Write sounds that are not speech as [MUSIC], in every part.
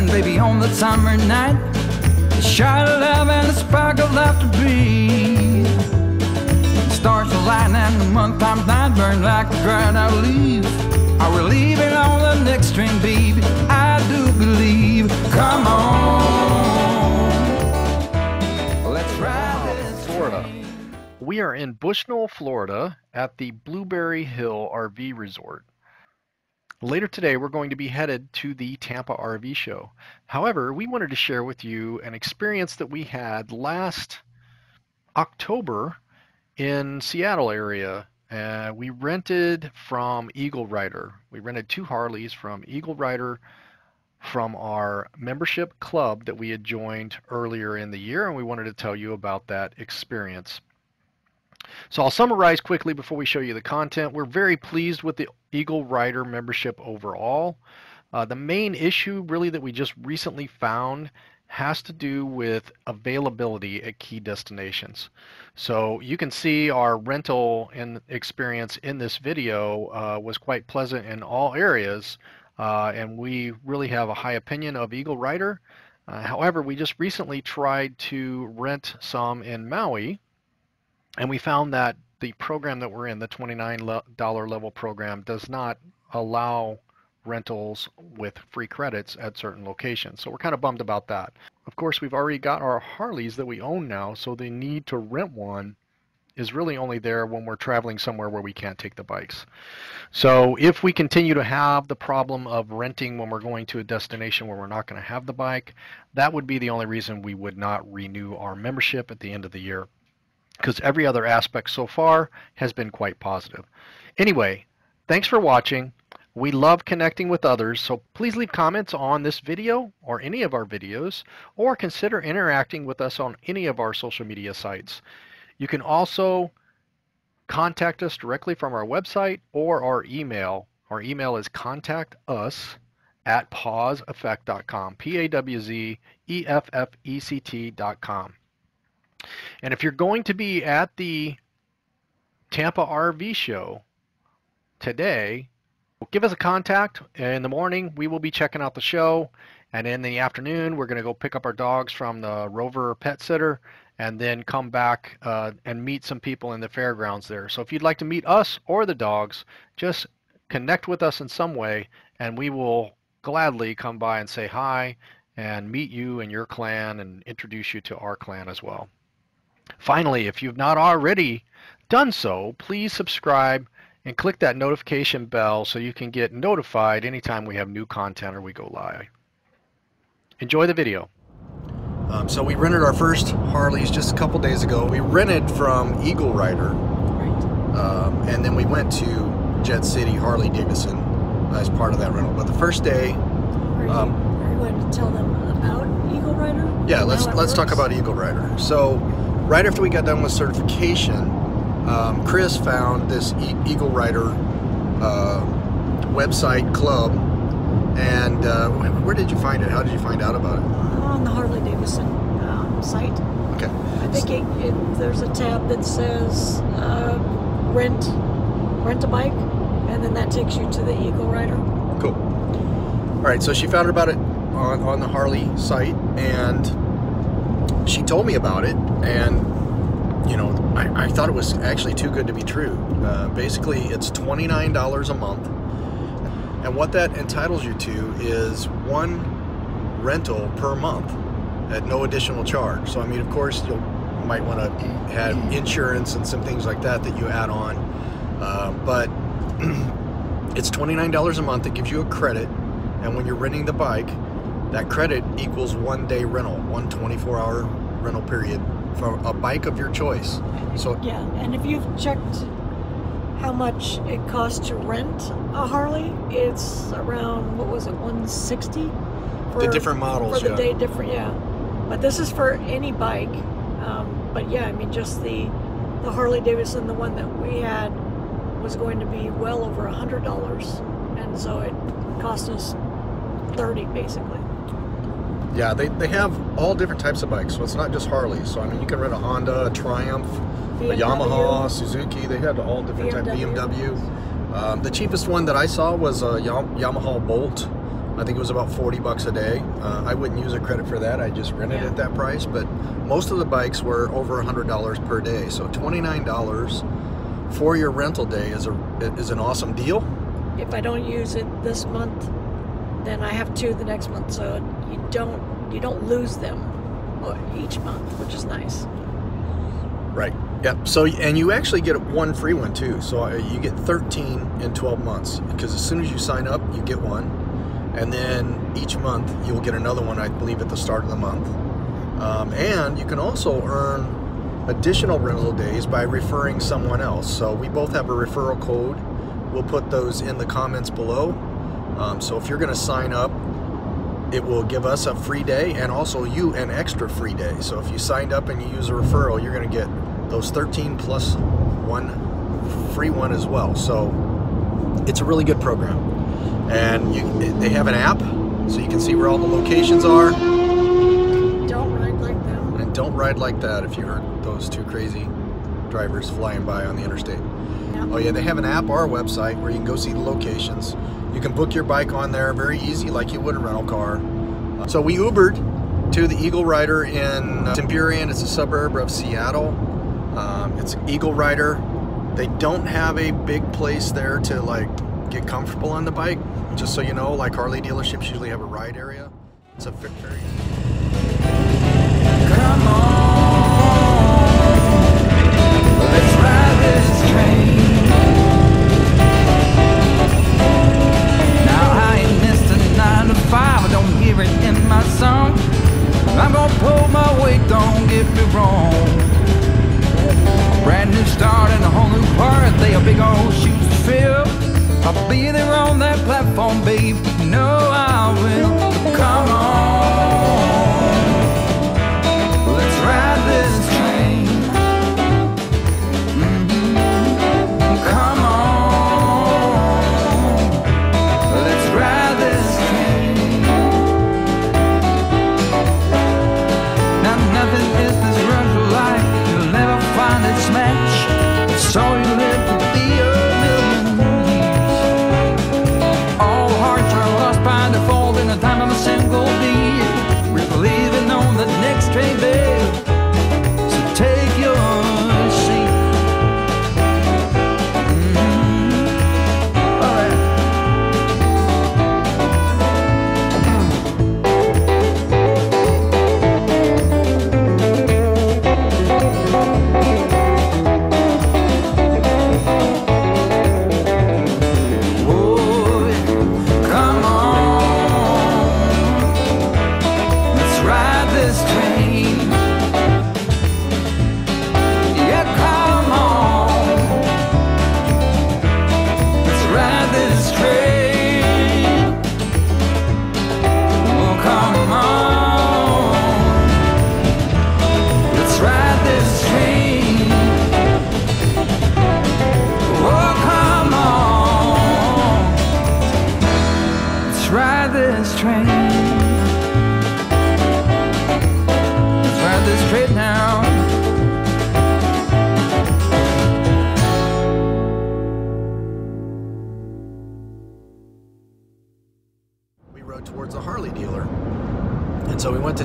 burn, baby, on the summer night. A shot of love and a spark of laughter breathe. Stars align and the month times night burn like a dried out leaf. Are we leaving on the next train, baby? I do believe. Come on. Let's ride this Florida. We are in Bushnell, Florida at the Blueberry Hill RV Resort. Later today, we're going to be headed to the Tampa RV Show. However, we wanted to share with you an experience that we had last October in Seattle area. Uh, we rented from Eagle Rider. We rented two Harleys from Eagle Rider from our membership club that we had joined earlier in the year, and we wanted to tell you about that experience. So I'll summarize quickly before we show you the content. We're very pleased with the Eagle Rider membership overall. Uh, the main issue really that we just recently found has to do with availability at key destinations. So you can see our rental in experience in this video uh, was quite pleasant in all areas uh, and we really have a high opinion of Eagle Rider. Uh, however, we just recently tried to rent some in Maui and we found that the program that we're in, the $29 level program, does not allow rentals with free credits at certain locations. So we're kind of bummed about that. Of course, we've already got our Harleys that we own now, so the need to rent one is really only there when we're traveling somewhere where we can't take the bikes. So if we continue to have the problem of renting when we're going to a destination where we're not going to have the bike, that would be the only reason we would not renew our membership at the end of the year because every other aspect so far has been quite positive. Anyway, thanks for watching. We love connecting with others, so please leave comments on this video or any of our videos, or consider interacting with us on any of our social media sites. You can also contact us directly from our website or our email. Our email is contact us at pawzeffect.com, P-A-W-Z-E-F-F-E-C-T.com. And if you're going to be at the Tampa RV show today, give us a contact. In the morning, we will be checking out the show. And in the afternoon, we're going to go pick up our dogs from the Rover Pet Sitter and then come back uh, and meet some people in the fairgrounds there. So if you'd like to meet us or the dogs, just connect with us in some way and we will gladly come by and say hi and meet you and your clan and introduce you to our clan as well. Finally, if you've not already done so, please subscribe and click that notification bell so you can get notified anytime we have new content or we go live. Enjoy the video. Um, so we rented our first Harleys just a couple days ago. We rented from Eagle Rider, um, and then we went to Jet City Harley Davidson as part of that rental. But the first day, Are you, Um, are you going to tell them about Eagle Rider? yeah, let's let's talk about Eagle Rider. So right after we got done with certification, um, Chris found this e- Eagle Rider uh, website club, and uh, where did you find it? How did you find out about it? on the Harley Davidson um, site. Okay. I think it, it, there's a tab that says uh, rent rent a bike, and then that takes you to the Eagle Rider. Cool. All right, so she found out about it on, on the Harley site, and she told me about it, and you know, I, I thought it was actually too good to be true. Uh, basically, it's twenty nine dollars a month, and what that entitles you to is one rental per month at no additional charge. So, I mean, of course, you'll might want to have insurance and some things like that that you add on, uh, but [CLEARS THROAT] it's $29 a month. It gives you a credit. And when you're renting the bike, that credit equals one day rental, one 24 hour rental period for a bike of your choice. So, Yeah, and if you've checked how much it costs to rent a Harley, it's around what was it, 160 for The different models, for the yeah. day different, yeah. But this is for any bike. Um, but yeah, I mean, just the the Harley Davidson, the one that we had, was going to be well over a hundred dollars, and so it cost us thirty basically. Yeah, they, they have all different types of bikes. So, it's not just Harley. So, I mean, you can rent a Honda, a Triumph, a Yamaha, Suzuki. They had all different types. BMW. BMW. Um, the cheapest one that I saw was a Yam- Yamaha Bolt. I think it was about 40 bucks a day. Uh, I wouldn't use a credit for that. I just rented Yeah. at that price. But most of the bikes were over $100 per day. So $29 for your rental day is a is an awesome deal. If I don't use it this month, then I have two the next month. So you don't you don't lose them each month, which is nice. Right. Yep. So and you actually get one free one too. So uh, you get 13 in 12 months because as soon as you sign up, you get one, and then each month you'll get another one. I believe at the start of the month, um, and you can also earn additional rental days by referring someone else. So we both have a referral code. We'll put those in the comments below. Um, so if you're going to sign up, it will give us a free day and also you an extra free day. So if you signed up and you use a referral, you're going to get those 13 plus one free one as well. So it's a really good program. And you, they have an app so you can see where all the locations are. Don't ride like them. And don't ride like that if you heard those two crazy drivers flying by on the interstate. Oh yeah, they have an app or a website where you can go see the locations. You can book your bike on there very easy like you would a rental car. So we Ubered to the Eagle Rider in uh, Tempurian. It's a suburb of Seattle. Um, it's Eagle Rider. They don't have a big place there to like get comfortable on the bike. Just so you know, like Harley dealerships usually have a ride area. It's a ve- very babe.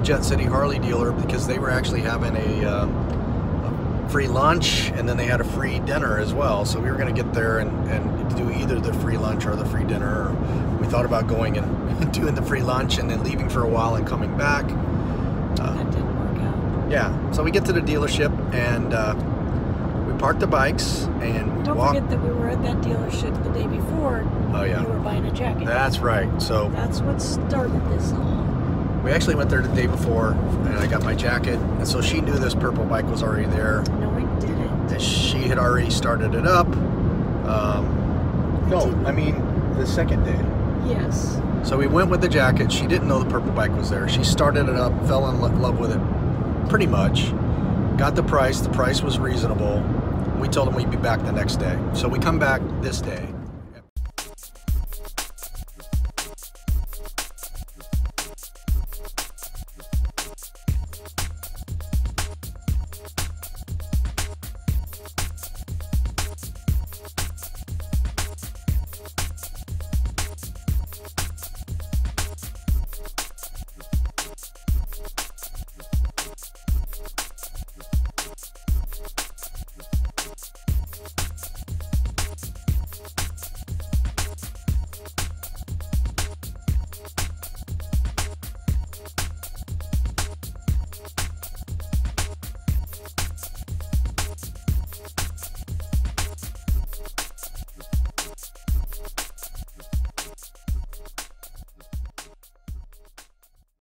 Jet City Harley dealer because they were actually having a, uh, a free lunch and then they had a free dinner as well. So we were going to get there and, and do either the free lunch or the free dinner. Or we thought about going and [LAUGHS] doing the free lunch and then leaving for a while and coming back. That didn't work out. Yeah, so we get to the dealership and uh, we park the bikes and we Don't forget that we were at that dealership the day before. Oh, yeah. You were buying a jacket. That's right. So That's what started this all. We actually went there the day before and I got my jacket. And so she knew this purple bike was already there. No, we didn't. that she had already started it up. Um, no, I mean the second day. Yes. So we went with the jacket. She didn't know the purple bike was there. She started it up, fell in love with it, pretty much. Got the price. The price was reasonable. We told them we'd be back the next day. So we come back this day,